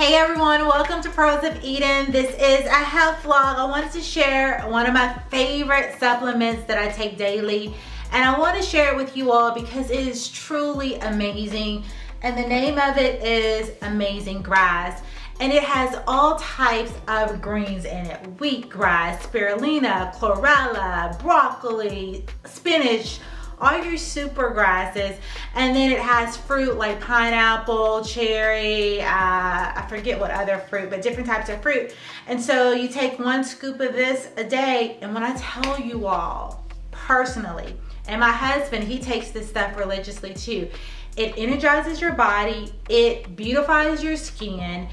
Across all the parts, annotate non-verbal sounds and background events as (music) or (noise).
Hey everyone, welcome to Pearls of Eden. This is a health vlog. I wanted to share one of my favorite supplements that I take daily and I want to share it with you all because it is truly amazing and the name of it is Amazing Grass and it has all types of greens in it. Wheatgrass, spirulina, chlorella, broccoli, spinach, all your super grasses. And then it has fruit like pineapple, cherry, uh, I forget what other fruit, but different types of fruit. And so you take one scoop of this a day. And when I tell you all personally, and my husband, he takes this stuff religiously too. It energizes your body, it beautifies your skin,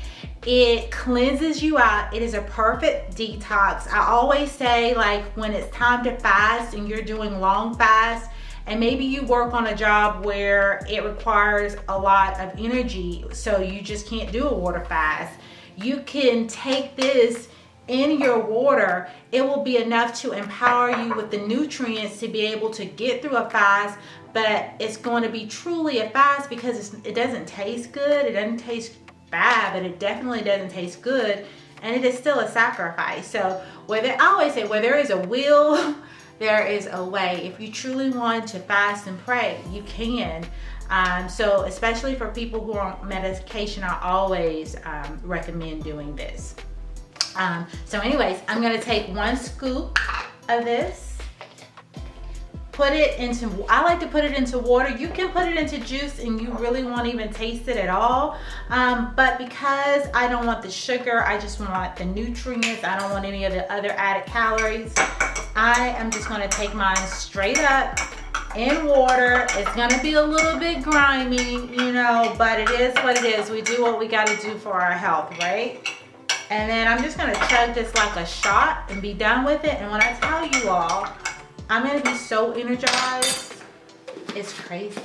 it cleanses you out. It is a perfect detox. I always say like when it's time to fast and you're doing long fast, and maybe you work on a job where it requires a lot of energy so you just can't do a water fast. You can take this in your water. It will be enough to empower you with the nutrients to be able to get through a fast but it's going to be truly a fast because it doesn't taste good. It doesn't taste bad but it definitely doesn't taste good and it is still a sacrifice. So whether i always say where there is a will (laughs) there is a way. If you truly want to fast and pray, you can. Um, so especially for people who are on medication, I always um, recommend doing this. Um, so anyways, I'm gonna take one scoop of this put it into, I like to put it into water. You can put it into juice and you really won't even taste it at all. Um, but because I don't want the sugar, I just want the nutrients. I don't want any of the other added calories. I am just gonna take mine straight up in water. It's gonna be a little bit grimy, you know, but it is what it is. We do what we gotta do for our health, right? And then I'm just gonna chug this like a shot and be done with it. And when I tell you all, I'm gonna be so energized. It's crazy.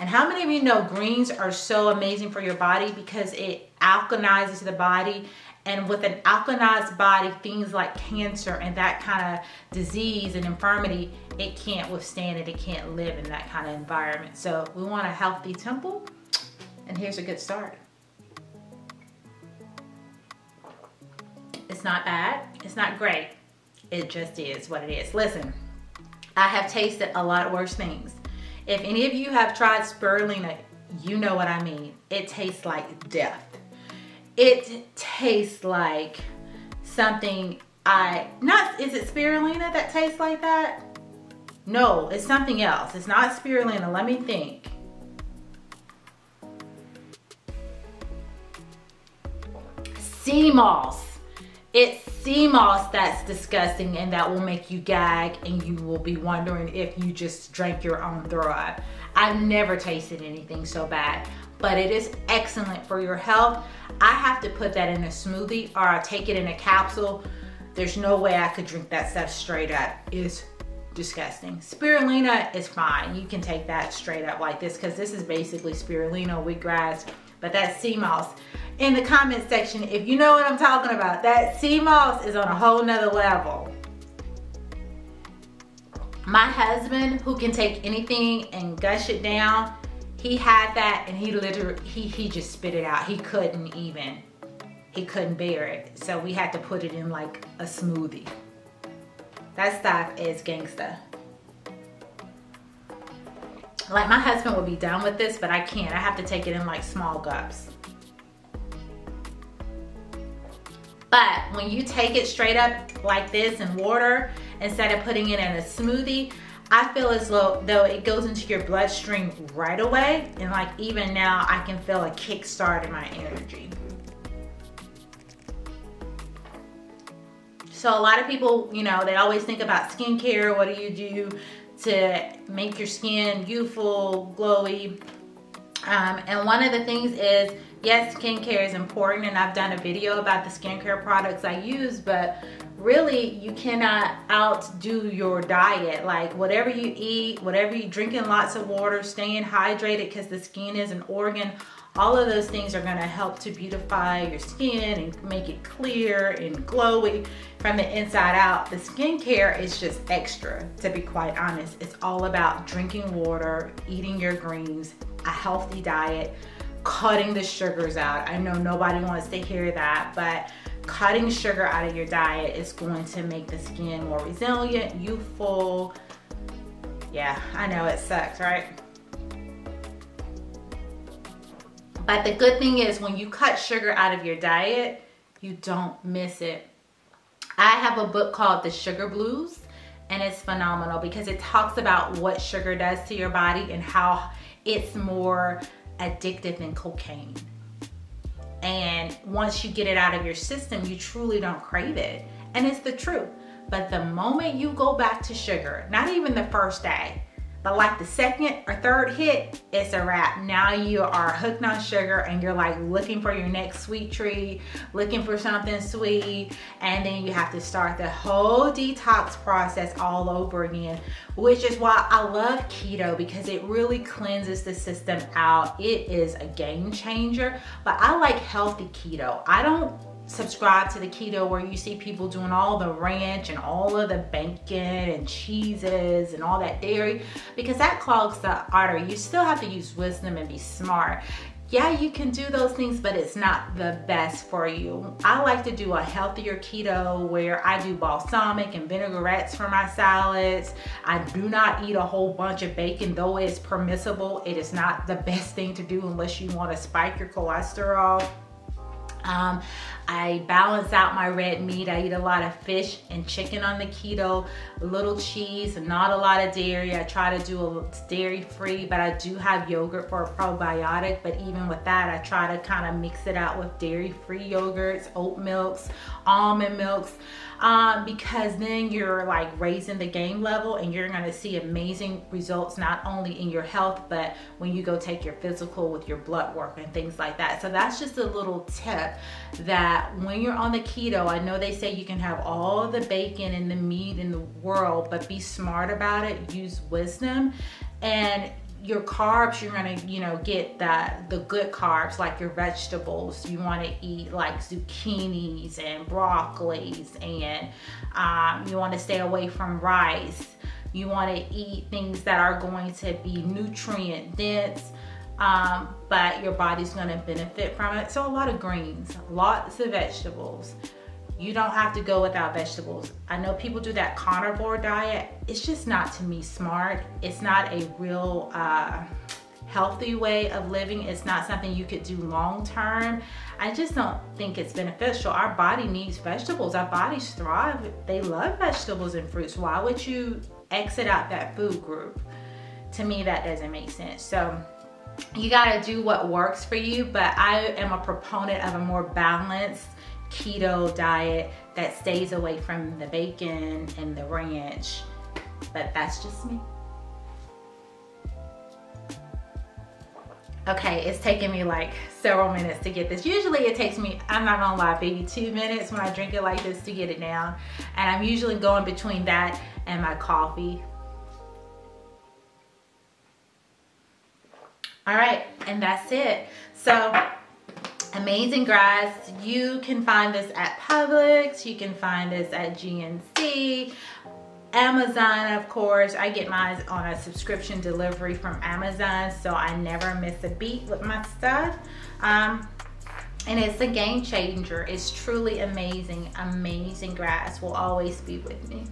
And how many of you know greens are so amazing for your body because it alkalizes the body and with an alkalized body, things like cancer and that kind of disease and infirmity, it can't withstand it. It can't live in that kind of environment. So we want a healthy temple. And here's a good start. It's not bad. It's not great. It just is what it is. Listen, I have tasted a lot of worse things. If any of you have tried spirulina, you know what I mean. It tastes like death. It tastes like something I, not, is it spirulina that tastes like that? No, it's something else. It's not spirulina. Let me think. Sea moss. It's sea moss that's disgusting and that will make you gag and you will be wondering if you just drank your own throw up. I've never tasted anything so bad, but it is excellent for your health. I have to put that in a smoothie or I take it in a capsule. There's no way I could drink that stuff straight up. It's disgusting. Spirulina is fine. You can take that straight up like this because this is basically spirulina, wheatgrass, but that's sea moss in the comment section if you know what I'm talking about. That sea moss is on a whole nother level. My husband, who can take anything and gush it down, he had that and he literally, he, he just spit it out. He couldn't even, he couldn't bear it. So we had to put it in like a smoothie. That stuff is gangsta. Like my husband would be done with this, but I can't. I have to take it in like small gulps. But when you take it straight up like this in water, instead of putting it in a smoothie, I feel as though, though it goes into your bloodstream right away. And like even now, I can feel a kickstart in my energy. So a lot of people, you know, they always think about skincare. What do you do to make your skin youthful, glowy? Um, and one of the things is yes, skincare is important and I've done a video about the skincare products I use, but really you cannot outdo your diet. Like whatever you eat, whatever you drinking lots of water, staying hydrated because the skin is an organ, all of those things are gonna help to beautify your skin and make it clear and glowy from the inside out. The skincare is just extra, to be quite honest. It's all about drinking water, eating your greens, a healthy diet, cutting the sugars out. I know nobody wants to hear that, but cutting sugar out of your diet is going to make the skin more resilient, youthful. Yeah, I know it sucks, right? But the good thing is when you cut sugar out of your diet, you don't miss it. I have a book called The Sugar Blues and it's phenomenal because it talks about what sugar does to your body and how it's more addictive than cocaine. And once you get it out of your system, you truly don't crave it. And it's the truth. But the moment you go back to sugar, not even the first day, but like the second or third hit, it's a wrap. Now you are hooked on sugar and you're like looking for your next sweet treat, looking for something sweet, and then you have to start the whole detox process all over again, which is why I love keto because it really cleanses the system out. It is a game changer, but I like healthy keto. I don't subscribe to the keto where you see people doing all the ranch and all of the bacon and cheeses and all that dairy because that clogs the artery. You still have to use wisdom and be smart. Yeah, you can do those things, but it's not the best for you. I like to do a healthier keto where I do balsamic and vinaigrettes for my salads. I do not eat a whole bunch of bacon, though it's permissible. It is not the best thing to do unless you want to spike your cholesterol. Um, I balance out my red meat. I eat a lot of fish and chicken on the keto, a little cheese, not a lot of dairy. I try to do a dairy free, but I do have yogurt for a probiotic. But even with that, I try to kind of mix it out with dairy free yogurts, oat milks, almond milks um, because then you're like raising the game level and you're gonna see amazing results not only in your health but when you go take your physical with your blood work and things like that. So that's just a little tip that when you're on the keto, I know they say you can have all the bacon and the meat in the world, but be smart about it, use wisdom and your carbs you're gonna you know get the the good carbs like your vegetables. You want to eat like zucchinis and broccolis and um, you want to stay away from rice. You want to eat things that are going to be nutrient dense um, but your body's to benefit from it so a lot of greens lots of vegetables you don't have to go without vegetables. I know people do that carnivore diet. It's just not to me smart. It's not a real uh, healthy way of living. It's not something you could do long term. I just don't think it's beneficial. Our body needs vegetables. Our bodies thrive. They love vegetables and fruits. Why would you exit out that food group? To me, that doesn't make sense. So you gotta do what works for you, but I am a proponent of a more balanced keto diet that stays away from the bacon and the ranch. But that's just me. Okay, it's taking me like several minutes to get this. Usually it takes me, I'm not gonna lie, maybe two minutes when I drink it like this to get it down. And I'm usually going between that and my coffee. All right, and that's it. So amazing grass. You can find this at Publix. You can find this at GNC. Amazon, of course. I get mine on a subscription delivery from Amazon, so I never miss a beat with my stuff. Um, and it's a game changer. It's truly amazing. Amazing grass will always be with me.